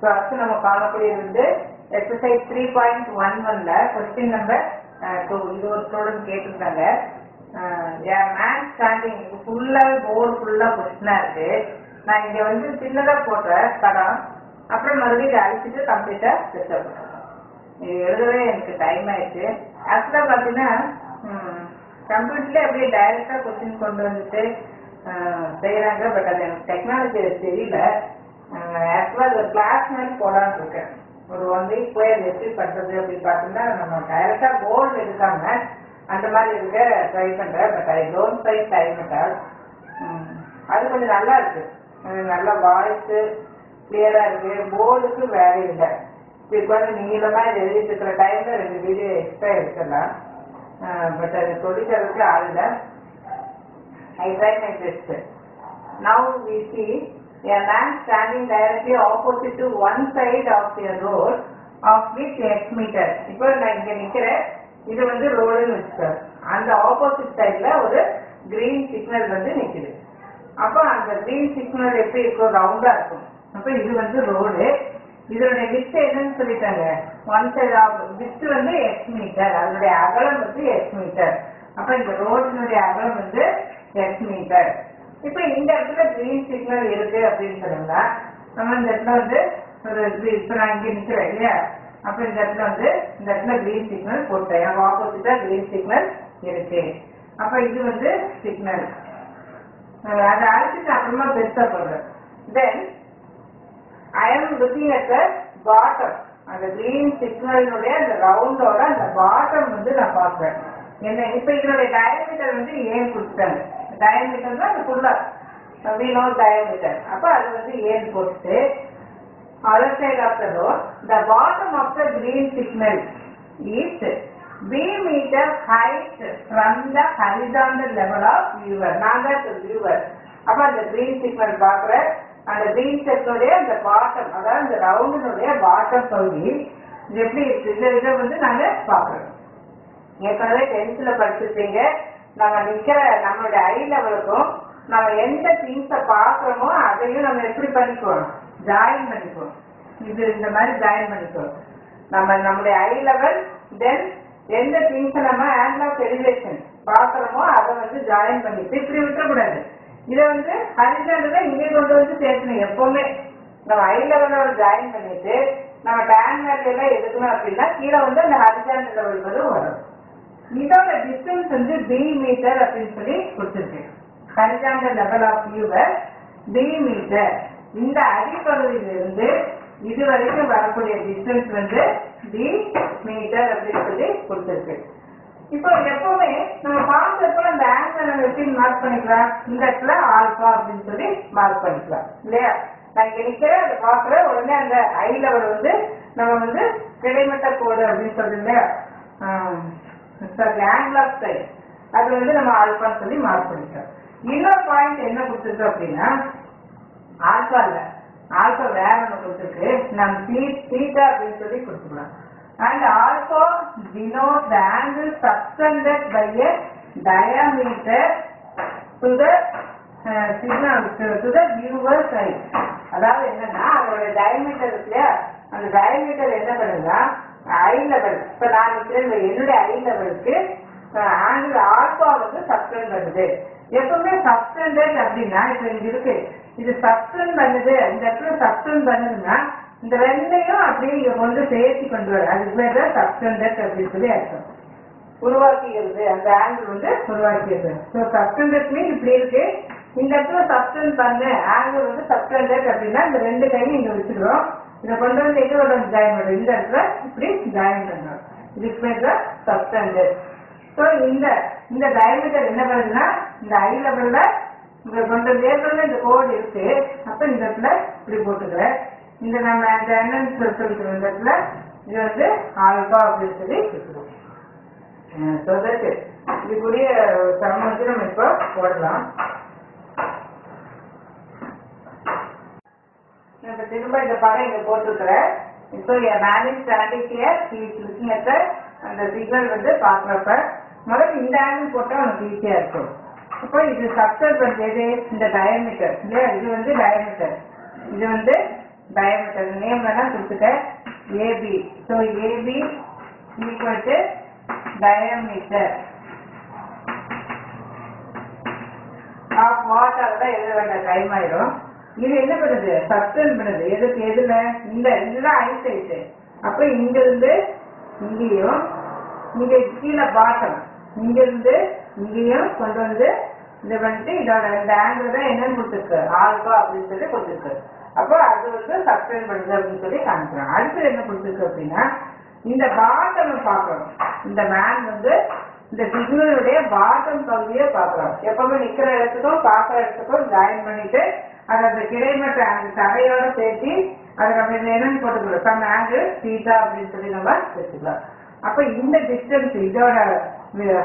So அடுத்து நம்ம பார்க்கக்கூடியது வந்து எக்ஸசைஸ் த்ரீ பாயிண்ட் ஒன் ஒன்ல கொஸ்டின் நம்பர் டூ இது ஒரு ஸ்டூடெண்ட் கேட்டிருந்தாங்க மேன் ஸ்டாண்டிங் ஃபுல்லா போர்டு ஃபுல்லா கொஸ்டினா இருக்கு. நான் இங்க வந்து சின்னதா போடுறேன் படம். அப்புறம் மறுபடியும் இதை அழிச்சிட்டு கம்ப்ளீட்டா டிஸ்டர்ப் பண்ணுறேன். இது எழுதவே எனக்கு டைம் ஆயிடுச்சு. ஆக்சுவலா பாத்தீங்கன்னா கம்ப்யூட்டர்ல அப்படியே டைரக்டா கொஸ்டின் கொண்டு வந்துட்டு செய்கிறாங்க செய்யறாங்க பட் அது எனக்கு டெக்னாலஜி தெரியல. ஆக்சுவலா அது ஒரு கிளாஸ் மாதிரி போடான்னு இருக்கேன். ஒரு ஒன் வீக் போய் அது எப்படி பண்றது அப்படின்னு பார்த்தோம்னா நம்ம டைரக்டா போர்டு எடுக்காம அந்த மாதிரி இருக்க ட்ரை பண்றேன். But I don't try time அது கொஞ்சம் நல்லா இருக்கு. நல்ல வாய்ஸ் கிளியரா இருக்கு. போர்டுக்கு வேலை இல்லை. இப்போ வந்து நீளமா இது எழுதிட்டு இருக்கிற டைம்ல ரெண்டு வீடியோ எக்ஸ்ட்ரா எடுத்துடலாம். பட் அது சொல்லித்தரதுக்கு ஆள் இல்லை. I try my best now we see a man standing directly opposite to one side of the road of which x meter. இப்போ நான் இங்க நிக்கிறேன். இது வந்து ரோடுன்னு வச்சுக்கோ அந்த ஆப்போசிட் சைடுல ஒரு கிரீன் சிக்னல் வந்து நிக்குது. அப்போ அந்த கிரீன் சிக்னல் எப்படி இருக்கும் ரவுண்டா இருக்கும். அப்போ இது வந்து ரோடு இதனுடைய வித் என்னன்னு சொல்லிட்டாங்க. ஒன் சைடு ஆஃப் வித் வந்து எக்ஸ் மீட்டர் அதனுடைய அகலம் வந்து எக்ஸ் மீட்டர் அப்போ இந்த ரோடினுடைய அகலம் வந்து எக்ஸ் மீட்டர் இப்போ இந்த இடத்துல கிரீன் சிக்னல் இருக்கு அப்படின்னு சொன்னோம்னா நம்ம இந்த இடத்துல வந்து ஒரு இப்போ இப்ப நான் இங்க நிக்கிறேன் இல்லையா? அப்ப இந்த இடத்துல வந்து இந்த இடத்துல கிரீன் சிக்னல் போட்டேன். எனக்கு ஆப்போசிட்டா கிரீன் சிக்னல் இருக்கு. அப்ப இது வந்து சிக்னல் அதை அழைச்சிட்டு அப்புறமா பெருசா போடுறேன் then I am looking at the bottom அந்த கிரீன் சிக்னலினுடைய அந்த ரவுண்டோட அந்த பாட்டம் வந்து நான் பார்க்குறேன். என்ன? இப்ப இதனுடைய டயமீட்டர் வந்து ஏன் கொடுத்தாங்க டயமீட்டர்னா அது ஃபுல்லா வீணோ டயமீட்டர் அப்போ அது வந்து ஏன் போட்டு other side of the road, the bottom of the green signal is B meter height from the horizontal level of viewer. நான் தான் இப்ப viewer. அப்ப அந்த green signal பார்க்குற அந்த green செட்டுடைய அந்த பாட்டம் அதாவது அந்த ரவுண்டினுடைய பாட்டம் பகுதி எப்படி இருக்கு? இந்த இதை வந்து நாங்க பார்க்குறோம். ஏற்கனவே டென்த்ல படிச்சிருப்பீங்க. நம்ம நிக்கிற நம்மளுடைய ஐ லெவலுக்கும் நம்ம எந்த திங்ஸை பார்க்குறோமோ அதையும் நம்ம எப்படி பண்ணிக்கணும் ஜாயின் பண்ணிக்கணும் இது இந்த மாதிரி ஜாயின் பண்ணிக்கணும் நம்ம நம்மளுடைய ஐ லெவல் தென் எந்த திங்ஸை நம்ம ஆங்கிள் ஆஃப் எலிவேஷன் பார்க்குறோமோ அதை வந்து ஜாயின் பண்ணிட்டு இப்படி விட்டுறக்கூடாது. இதை வந்து ஹரிசாண்டல இங்கே கொண்டு வந்து சேர்க்கணும். எப்பவுமே நம்ம ஐ லெவலோட ஜாயின் பண்ணிட்டு நம்ம டேன் மேட்ல எல்லாம் எடுக்கணும் அப்படின்னா கீழே வந்து அந்த ஹரிசாண்டல் லெவல் வந்து வரும். இதோட டிஸ்டன்ஸ் வந்து பி மீட்டர் அப்படின்னு சொல்லி கொடுத்துருக்கு. Horizontal level of viewer B metre இந்த அடிப்பகுதியிலிருந்து இது வரைக்கும் வரக்கூடிய டிஸ்டன்ஸ் வந்து பி மீட்டர் அப்படின்னு சொல்லி கொடுத்துருக்கு. இப்போ எப்பவுமே நம்ம பார்க்கறப்ப அந்த ஆங்கிள் நம்ம எப்படி மார்க் பண்ணிக்கலாம். இந்த இடத்துல ஆல்பா அப்படின்னு சொல்லி மார்க் பண்ணிக்கலாம். இல்லையா? நான் இங்க நிக்கிறேன் அதை பார்க்குறேன். உடனே அந்த ஐ லெவல் வந்து நம்ம வந்து கிடைமட்ட கோடு அப்படின்னு சொல்றீங்க இல்லையா ஆங்கிள் சைட் அது வந்து நம்ம ஆல்பான்னு சொல்லி மார்க் பண்ணிக்கிறோம். இன்னொரு பாயிண்ட் என்ன கொடுத்துருக்கு அப்படின்னா ஆல்பா இல்ல ஆல்பா வேற ஒன்று கொடுத்துருக்கு. நம்ம தீட்டா அப்படின்னு சொல்லி கொடுத்துக்கலாம். And also denote the angle subtended by a diameter to the uh, signal to, to the அதாவது என்னன்னா அதோட டயமீட்டர் இருக்கு இல்லையா? அந்த டயமீட்டர் என்ன பண்ணுதுன்னா ஐ லெவல் இப்ப நான் நிக்கிறேன் என்னுடைய ஐ லெவலுக்கு ஆங்கிள் ஆல்பா வந்து சப்ஸ்டெண்ட் பண்ணுது. எப்பவுமே சப்ஸ்டெண்டட் அப்படின்னா இப்ப இங்க இருக்கு. இது சப்ஸ்டெண்ட் பண்ணுது. இந்த இடத்துல சப்ஸ்டெண்ட் பண்ணுதுன்னா இந்த ரெண்டையும் அப்படியே இங்க கொண்டு சேர்த்து கொண்டு வர. அதுக்கு பேர் தான் சப்ஸ்டெண்டட் அப்படின்னு சொல்லி அர்த்தம். உருவாக்கிக்கிறது அந்த ஆங்கிள் வந்து உருவாக்கியது. ஸோ சப்ஸ்டெண்டட் இப்படி இருக்கு. இந்த இடத்துல சப்ஸ்டெண்ட் பண்ணு. ஆங்கிள் வந்து சப்ஸ்டெண்டட் அப்படின்னா இந்த ரெண்டு கையும் இங்க வச்சிருக்கோம் இதை கொண்டு வந்து எதோட ஜாயின் பண்ணுறோம் இந்த இடத்துல இப்படி ஜாயின் பண்ணணும் இதுக்கு பேர் தான் ஸோ இந்த இந்த டயமீட்டர் என்ன பண்ணுதுன்னா இந்த ஐ லெவலில் இங்க கொண்ட வந்து இந்த கோடு இருக்கு அப்போ இந்த இடத்துல இப்படி போட்டுக்கிறேன் இந்த நம்ம அந்த என்னன்னு சொல்லிட்டு இந்த இடத்துல இது வந்து ஆல்பா அப்படின்னு சொல்லி வச்சுக்கிறோம் ஸோ தட் இதுக்குரிய சம் வந்து நம்ம இப்போ போடலாம் நான் இப்ப திரும்ப இந்த படம் இங்க போட்டிருக்கிறேன். இப்போ என் manage standing here looking at அந்த சிக்னல் வந்து பாக்குறப்ப முதல்ல இந்த ஆங்கிள் போட்டால் உனக்கு ஈஸியா இருக்கும். இப்போ இது சப்ஸ்டர் பண்றது இந்த டயமீட்டர் இல்லையா? இது வந்து டயமீட்டர் இது வந்து டயமீட்டர் நேம் வேணா கொடுத்துட்டேன். AB so AB equal to diameter of water தான் எழுத வேண்டிய டைம் ஆயிரும். இது என்ன பண்ணுது? சப்ஸ்டன் பண்ணுது? எதுக்கு? எதுல? இந்த இதுதான் ஐசைட்டு அப்ப இங்க இருந்து இங்கேயும் இங்க கீழே பாட்டம் இங்க இருந்து இங்கேயும் கொண்டு வந்து இது பண்ணிட்டு இதோட இந்த ஆங்கிள் தான் என்னன்னு கொடுத்துருக்கு. ஆல்பா அப்படின்னு சொல்லி கொடுத்துருக்கு. அப்போ அது வந்து சஸ்பெண்ட் பண்ணுது அப்படின்னு சொல்லி காமிக்கிறோம் அடுத்து என்ன கொடுத்துருக்கு அப்படின்னா இந்த பாட்டம் பார்க்கணும் இந்த மேன் வந்து இந்த சிக்னலுடைய பாட்டம் பகுதியை பார்க்குறோம். எப்பவுமே நிக்கிற இடத்துக்கும் பார்க்குற இடத்துக்கும் ஜாயின் பண்ணிட்டு அதை அந்த கிடைமட்ட அந்த தரையோட சேர்த்து அதை நம்ம என்னன்னு போட்டுக்கிறோம் சம் ஆங்கிள் தீட்டா அப்படின்னு சொல்லி நம்ம வச்சுக்கலாம். அப்ப இந்த டிஸ்டன்ஸ் இதோட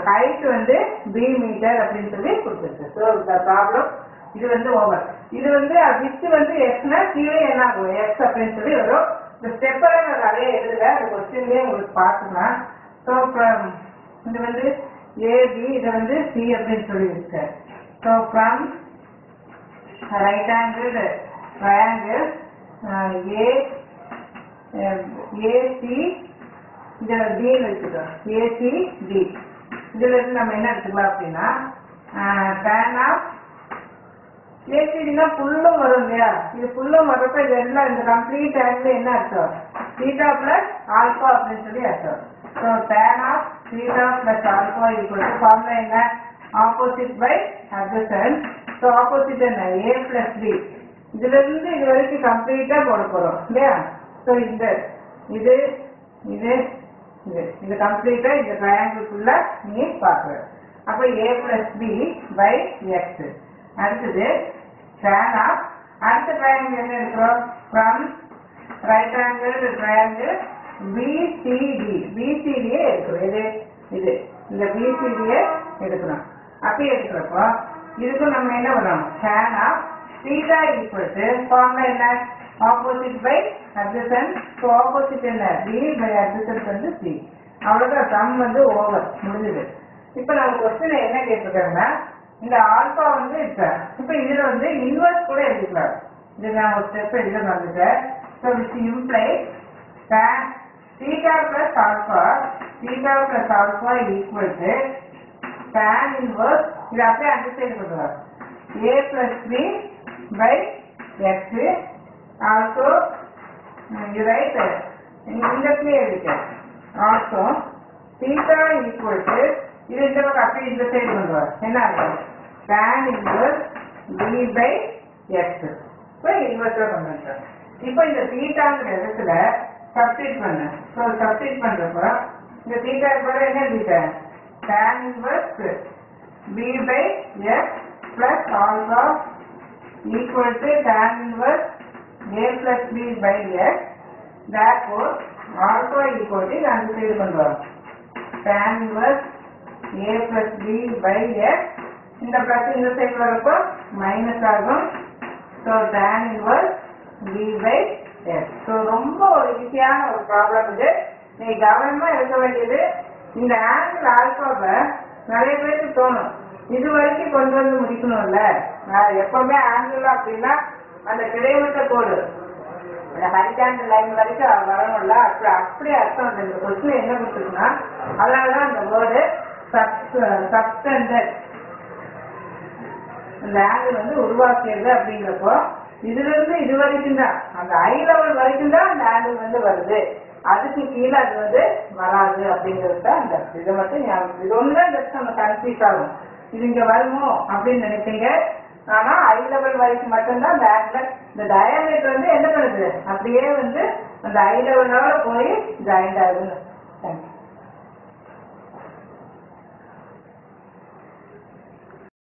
ஹைட் வந்து பி மீட்டர் அப்படின்னு சொல்லி கொடுத்துருக்கு. ஸோ இந்த ப்ராப்ளம் இது வந்து ஓவர் இது வந்து வித்து வந்து எக்ஸ்னா கீழே என்ன ஆகும்? எக்ஸ் அப்படின்னு சொல்லி வரும். இந்த ஸ்டெப்பெல்லாம் நான் நிறைய எழுதுல அந்த கொஸ்டின்லேயே உங்களுக்கு பார்த்துக்கலாம் ஸோ இது வந்து ஏபி இதை வந்து சி அப்படின்னு சொல்லி இருக்கு. So from right angle triangle A uh, AC இதில் டின்னு வச்சுக்கோம் ஏசி டி இதில் இருந்து நம்ம என்ன எடுத்துக்கலாம் அப்படின்னா டேன் ஆஃப் ஏசிடினா ஃபுல்லும் வரும் இல்லையா? இது ஃபுல்லும் வரப்ப இது எல்லாம் இந்த கம்ப்ளீட் ஆங்கிள் என்ன அர்த்தம்? தீட்டா பிளஸ் ஆல்பா அப்படின்னு சொல்லி அர்த்தம். So tan of theta plus alpha equal formula என்ன? Opposite by adjacent so opposite என்ன ஏ பிளஸ் பி இதுல இருந்து இது வரைக்கும் கம்ப்ளீட்டா போட போறோம். இல்லையா? ஸோ இந்த இது இது இது. இது கம்ப்ளீட்டா இந்த ட்ரையாங்கிள்குள்ள நீ பாக்குற அப்போ A plus B by X அடுத்தது tan ஆஃப் அடுத்த ட்ரையாங்கிள் என்ன இருக்கிறோம்? From right angle triangle BCD பிசிடியே இருக்கிறோம் இது இது. இந்த பிசிடியை எடுக்கிறோம். அப்படி எடுக்கிறப்போ இதுக்கும் நம்ம என்ன பண்ணணும் tan of theta equal to formula என்ன? opposite by adjacent. So opposite என்ன b by adjacent வந்து c. அவ்வளோதான் சம் வந்து ஓவர் முடிஞ்சது. இப்போ நம்ம கொஸ்டின் என்ன கேட்டிருக்காங்கன்னா இந்த ஆல்பா வந்து இப்ப இப்ப இதுல வந்து இன்வெர்ஸ் கூட எழுதிக்கலாம். இது நான் ஒரு ஸ்டெப் எழுத வந்துட்டேன் so which imply theta plus alpha theta plus alpha equal to tan inverse இது அப்படியே அந்த அண்டர்ஸ்டாண்ட் பண்ணுவாங்க a plus b by x. Also you right இந்த இடத்துலயே இருக்கு also theta equal to இது இந்த பக்கம் அப்படியே இந்த சைடு கொண்டு பண்ணுவார். என்ன ஆகும் tan inverse b by X இப்போ இன்வெர்ஸா பண்ணுறேன் இப்போ இந்த தீட்டாங்கிற இடத்துல சப்ஸ்டிட் பண்ணு. ஸோ சப்ஸ்டிட் பண்றப்ப இந்த தீட்டா கூட என்ன theta tan inverse b by x plus alpha equal to tan inverse a plus b by x therefore alpha equal to அந்த சைடு பண்ணுவாங்க tan inverse a plus b by x இந்த plus இந்த side வரப்போ minus ஆகும் so tan inverse b by x so ரொம்ப ஒரு ஈஸியான ஒரு ப்ராப்ளம் இது நீ கவனமா இருக்க வேண்டியது இந்த ஆங்கிள் ஆல்பாவை நிறைய பேருக்கு தோணும் இது வரைக்கும் கொண்டு வந்து முடிக்கணும்ல. நான் எப்பவுமே ஆங்கிள் அப்படின்னா அந்த கிடைமட்ட கோடு. அந்த ஹரிசாண்டல் லைன் வரைக்கும் வரணும்ல. அப்படி அப்படி அர்த்தம் இல்லை. இந்த கொஸ்டின் என்ன கொடுத்துருக்குன்னா அதனாலதான் அந்த வேர்டு சப்ஸ்டண்டட் அந்த ஆங்கிள் வந்து உருவாக்கியது அப்படிங்கிறப்போ இதுல இருந்து இது வரைக்கும் தான். அந்த ஐ லெவல் வரைக்கும் தான் அந்த ஆங்கிள் வந்து வருது. அதுக்கு கீழே அது வந்து வராது அப்படிங்கிறது தான் அந்த இதை மட்டும் இது ஒன்று தான் ஜஸ்ட் நம்ம கன்ஃபியூஸ் ஆகும். இது இங்க வருமோ அப்படின்னு நினைப்பீங்க. ஆனா ஐ லெவல் வரைக்கும் மட்டும்தான் பேக்ல இந்த டயாமீட்டர் வந்து என்ன பண்ணுது? அப்படியே வந்து அந்த ஐ லெவலோட போய் ஜாயிண்ட் ஆகுது.